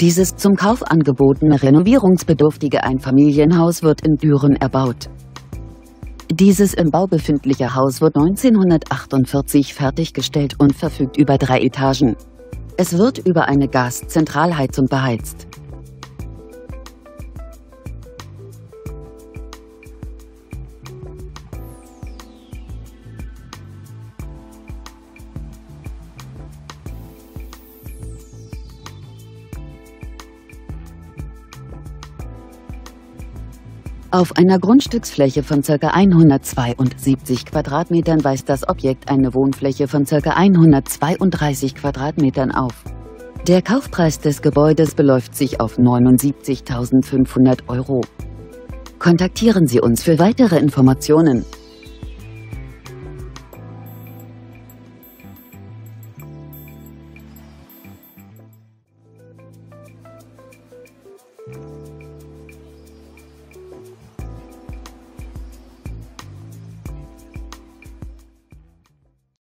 Dieses zum Kauf angebotene renovierungsbedürftige Einfamilienhaus wird in Düren erbaut. Dieses im Bau befindliche Haus wird 1948 fertiggestellt und verfügt über drei Etagen. Es wird über eine Gaszentralheizung beheizt. Auf einer Grundstücksfläche von ca. 172 Quadratmetern weist das Objekt eine Wohnfläche von ca. 132 Quadratmetern auf. Der Kaufpreis des Gebäudes beläuft sich auf 79.500 Euro. Kontaktieren Sie uns für weitere Informationen.